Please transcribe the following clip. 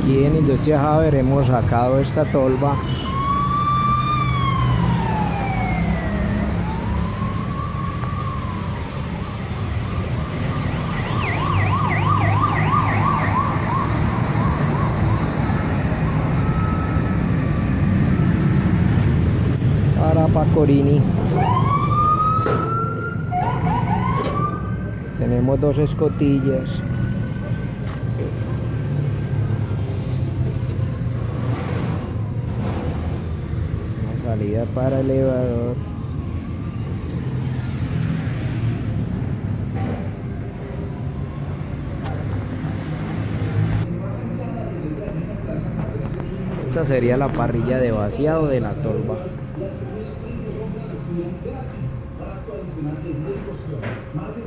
Aquí en Industria Haber hemos sacado esta tolva. Para Pacorini. Tenemos dos escotillas salida para elevador esta sería la parrilla de vaciado de la su adicional de 10 porciones. Marque